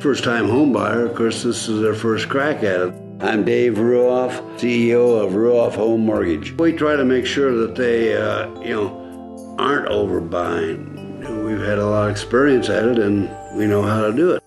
First time home buyer, of course, this is their first crack at it. I'm Dave Ruoff, CEO of Ruoff Home Mortgage. We try to make sure that they, uh, you know, aren't overbuying. We've had a lot of experience at it and we know how to do it.